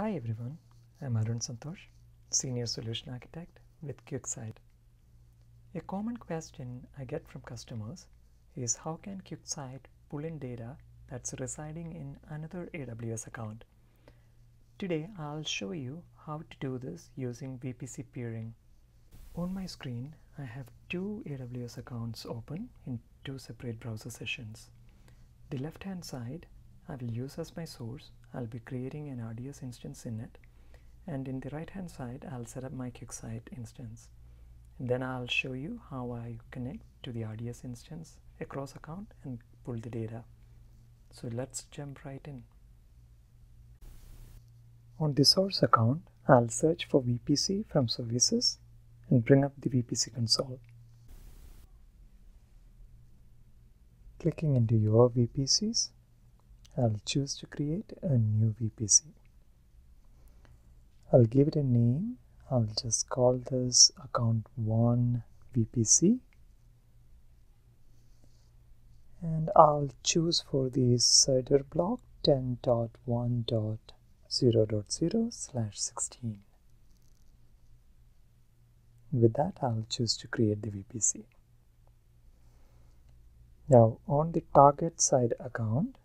Hi everyone, I'm Arun Santosh, Senior Solution Architect with QuickSight. A common question I get from customers is how can QuickSight pull in data that's residing in another AWS account? Today I'll show you how to do this using VPC peering. On my screen I have two AWS accounts open in two separate browser sessions. The left hand side I will use as my source. I'll be creating an RDS instance in it and in the right hand side I'll set up my QuickSight instance. Then I'll show you how I connect to the RDS instance across account and pull the data. So let's jump right in. On the source account, I'll search for VPC from services and bring up the VPC console. Clicking into your VPCs, I'll choose to create a new VPC. I'll give it a name. I'll just call this account 1 VPC. And I'll choose for the CIDR block 10.1.0.0 slash 16. With that, I'll choose to create the VPC. Now, on the target side account,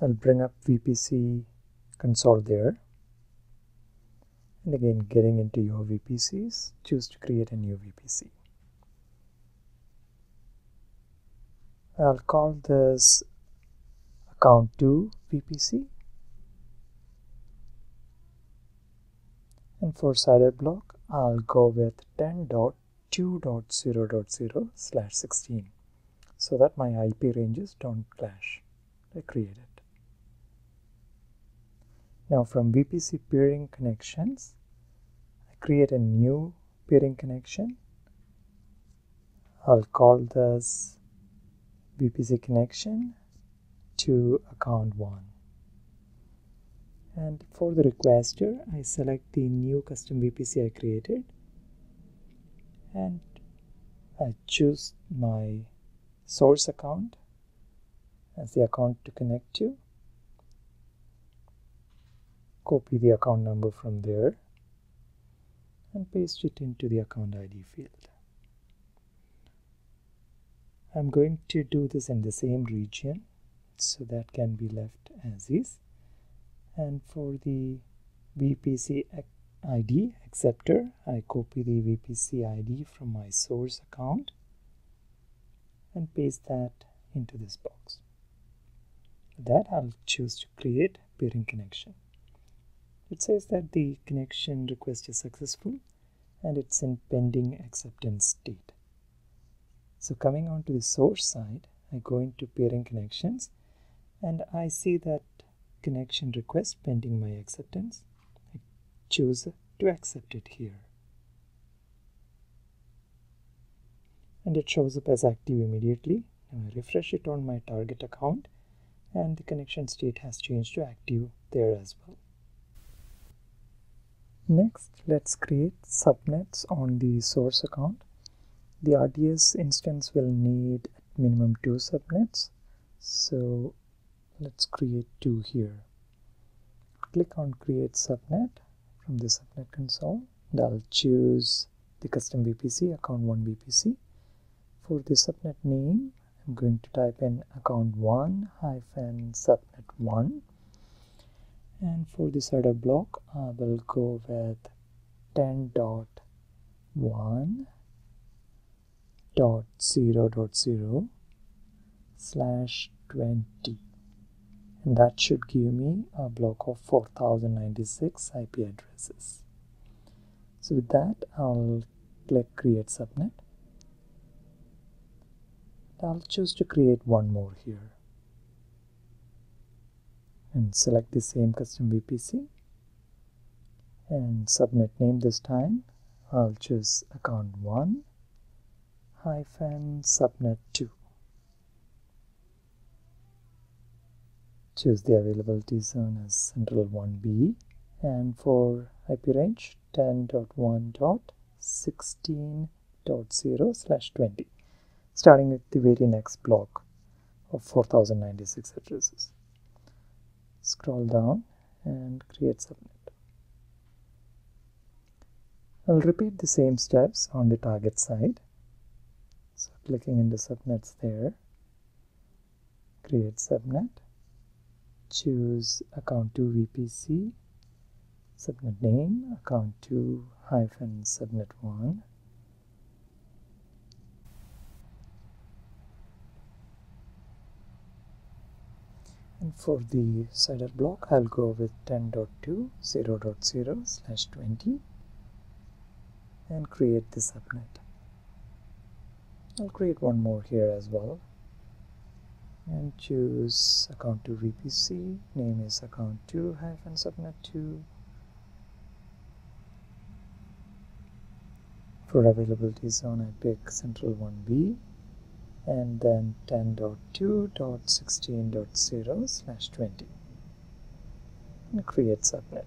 I'll bring up VPC console there. And again, getting into your VPCs, choose to create a new VPC. I'll call this account 2 VPC. And for CIDR block, I'll go with 10.2.0.0 slash 16 so that my IP ranges don't clash. I create it. Now from VPC peering connections, I create a new peering connection. I'll call this VPC connection to account 1. And for the requester, I select the new custom VPC I created and I choose my source account as the account to connect to copy the account number from there and paste it into the account ID field. I'm going to do this in the same region so that can be left as is and for the VPC ID acceptor I copy the VPC ID from my source account and paste that into this box. That I'll choose to create peering connection it says that the connection request is successful and it's in pending acceptance state. So coming on to the source side, I go into peering connections and I see that connection request pending my acceptance. I choose to accept it here. And it shows up as active immediately. Now I refresh it on my target account and the connection state has changed to active there as well. Next, let's create subnets on the source account. The RDS instance will need minimum two subnets. So let's create two here. Click on create subnet from the subnet console and I'll choose the custom VPC account 1 VPC. For the subnet name, I'm going to type in account 1 hyphen subnet 1 and for this other block I will go with 10 dot 1 dot 0 dot 0 slash 20 and that should give me a block of 4096 IP addresses. So with that I'll click create subnet. I'll choose to create one more here and select the same custom VPC and subnet name this time. I'll choose account 1 hyphen subnet 2 choose the availability zone as central 1b and for IP range 10.1.16.0 slash 20 starting with the very next block of 4096 addresses scroll down and create subnet. I'll repeat the same steps on the target side. So clicking into subnets there, create subnet, choose account 2 VPC, subnet name, account 2 hyphen subnet 1, and for the CIDR block I'll go with 10.2 0.0 slash 20 and create the subnet. I'll create one more here as well and choose account 2 VPC name is account 2 hyphen subnet 2 for availability zone I pick central 1B and then 10.2.16.0 slash 20 and create subnet.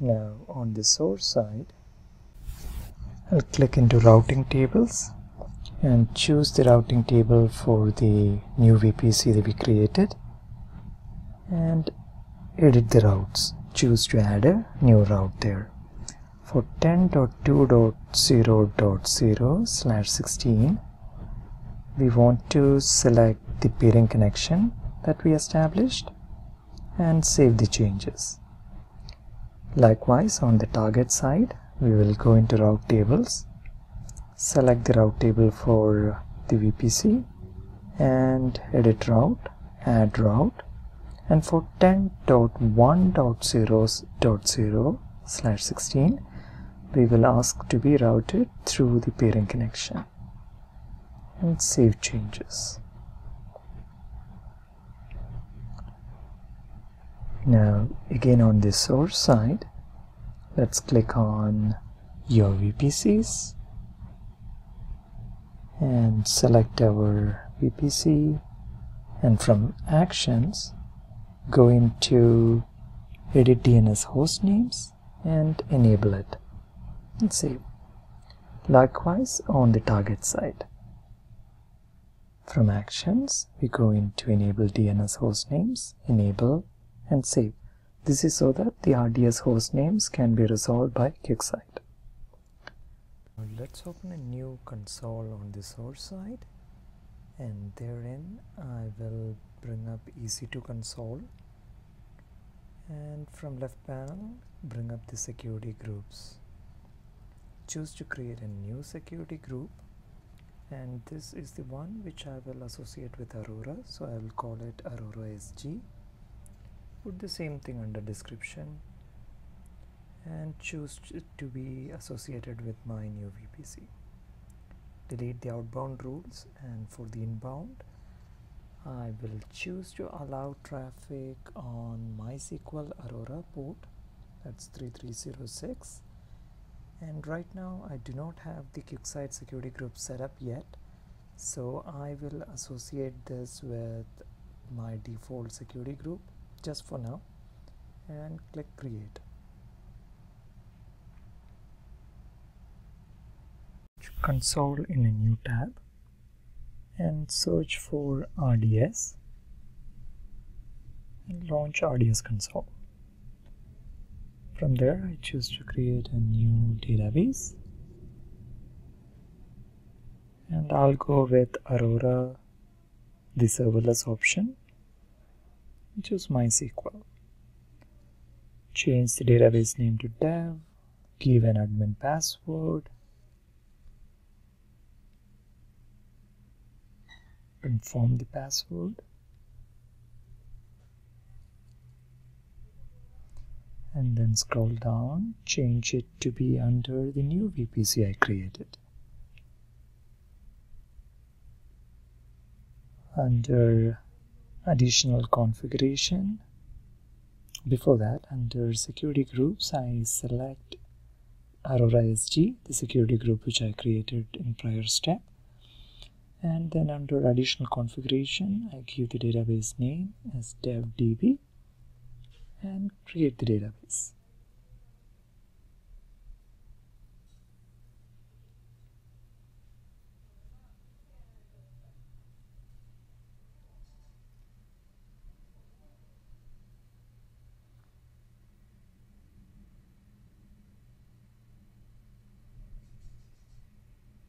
Now on the source side, I'll click into routing tables and choose the routing table for the new VPC that we created and edit the routes. Choose to add a new route there for 10.2.0.0 slash 16 we want to select the peering connection that we established and save the changes. Likewise on the target side we will go into route tables select the route table for the VPC and edit route add route and for 10.1.0.0 slash 16 we will ask to be routed through the peering connection and save changes. Now again on the source side, let's click on your VPCs and select our VPC and from actions go into edit DNS host names and enable it and save. Likewise on the target side. From actions, we go into enable DNS host names, enable and save. This is so that the RDS host names can be resolved by QuickSight. Let's open a new console on the source side and therein I will bring up EC2 console and from left panel bring up the security groups choose to create a new security group. And this is the one which I will associate with Aurora. So I will call it Aurora SG put the same thing under description. And choose to be associated with my new VPC delete the outbound rules. And for the inbound I will choose to allow traffic on MySQL Aurora port. That's 3306 and right now I do not have the QuickSight security group set up yet. So I will associate this with my default security group just for now and click create. Console in a new tab and search for RDS and launch RDS console from there I choose to create a new database. And I'll go with Aurora the serverless option choose MySQL change the database name to dev give an admin password confirm the password and then scroll down change it to be under the new VPC I created. Under additional configuration. Before that under security groups I select Aurora SG the security group which I created in prior step. And then under additional configuration I give the database name as devdb and create the database.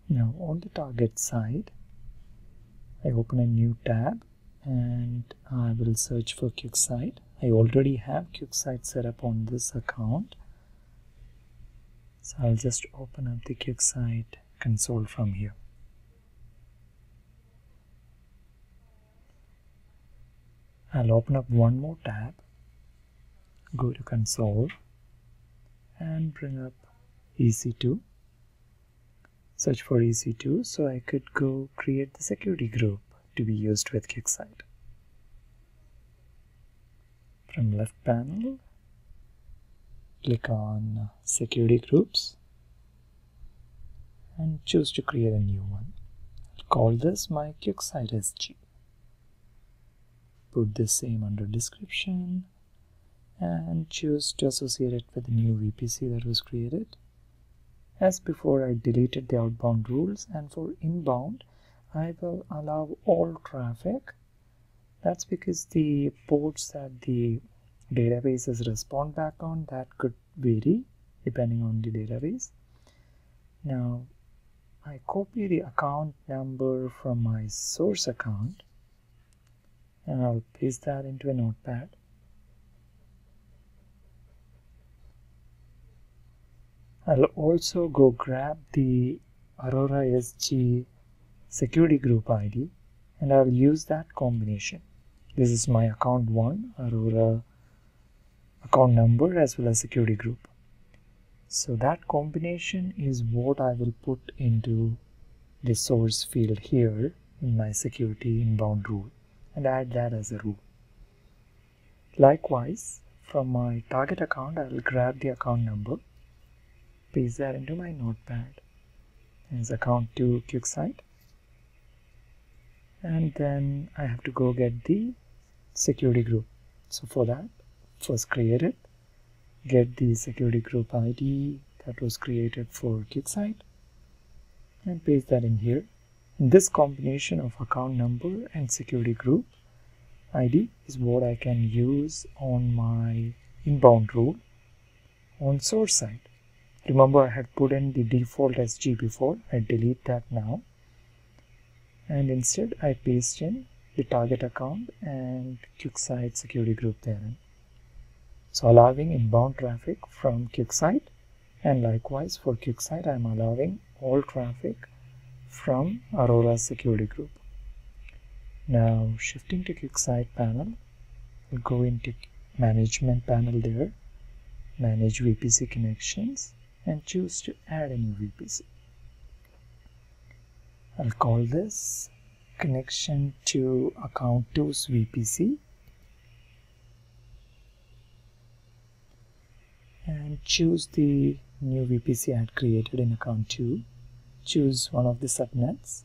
Now on the target side, I open a new tab and I will search for QuickSight. I already have QuickSight set up on this account. So I'll just open up the QuickSight console from here. I'll open up one more tab, go to console and bring up EC2 search for EC2 so I could go create the security group to be used with QuickSight. From left panel, click on security groups and choose to create a new one. I'll call this my QuickSight SG. Put the same under description and choose to associate it with the new VPC that was created as before I deleted the outbound rules and for inbound I will allow all traffic that's because the ports that the databases respond back on that could vary depending on the database. Now I copy the account number from my source account and I'll paste that into a notepad. I'll also go grab the Aurora SG security group ID and I'll use that combination. This is my account 1 Aurora account number as well as security group. So that combination is what I will put into the source field here in my security inbound rule and add that as a rule. Likewise, from my target account, I will grab the account number paste that into my notepad as account to QuickSight and then I have to go get the security group. So for that first create it get the security group ID that was created for QuickSight and paste that in here. This combination of account number and security group ID is what I can use on my inbound rule on source side. Remember I had put in the default SG before. I delete that now and instead I paste in the target account and QuickSight security group therein so allowing inbound traffic from QuickSight and likewise for QuickSight I am allowing all traffic from Aurora security group now shifting to QuickSight panel we'll go into management panel there manage VPC connections and choose to add a new VPC. I'll call this connection to account 2's VPC and choose the new VPC I had created in account 2 choose one of the subnets.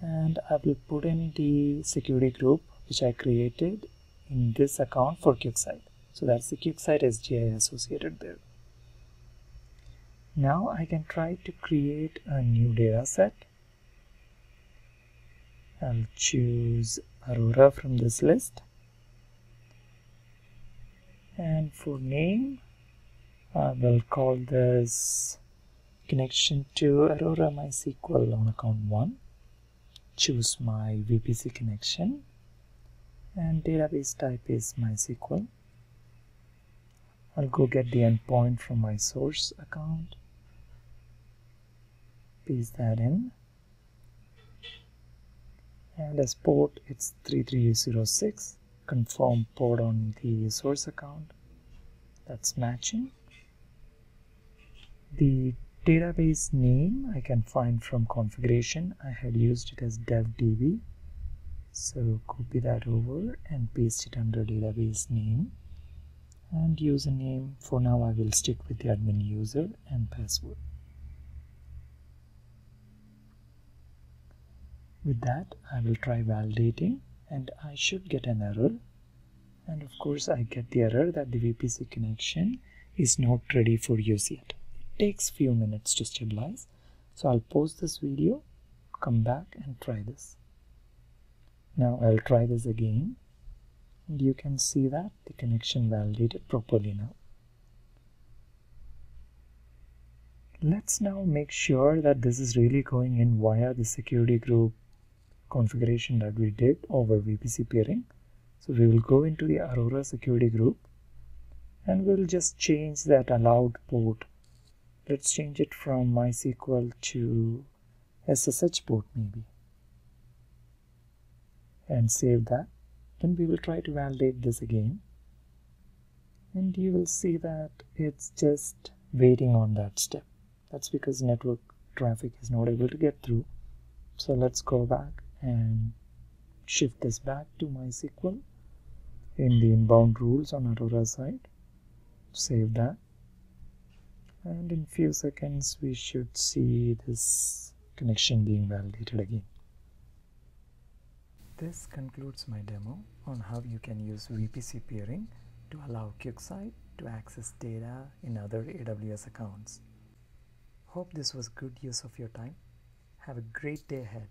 And I will put in the security group which I created in this account for QuickSight so that's the QuickSight SGI associated there. Now I can try to create a new data set. I'll choose Aurora from this list. And for name, I will call this connection to Aurora MySQL on account 1. Choose my VPC connection and database type is MySQL. I'll go get the endpoint from my source account paste that in and as port it's 3306 confirm port on the source account. That's matching. The database name I can find from configuration. I had used it as devdb. So copy that over and paste it under database name and username. For now I will stick with the admin user and password With that, I will try validating and I should get an error. And of course, I get the error that the VPC connection is not ready for use yet. It takes few minutes to stabilize. So I'll pause this video, come back and try this. Now I'll try this again. And you can see that the connection validated properly now. let's now make sure that this is really going in via the security group configuration that we did over VPC peering. So we will go into the Aurora security group and we'll just change that allowed port. Let's change it from MySQL to SSH port maybe and save that. Then we will try to validate this again and you will see that it's just waiting on that step. That's because network traffic is not able to get through. So let's go back and shift this back to MySQL in the inbound rules on Aurora side. Save that. And in few seconds we should see this connection being validated again. This concludes my demo on how you can use VPC peering to allow QuickSight to access data in other AWS accounts. Hope this was good use of your time. Have a great day ahead.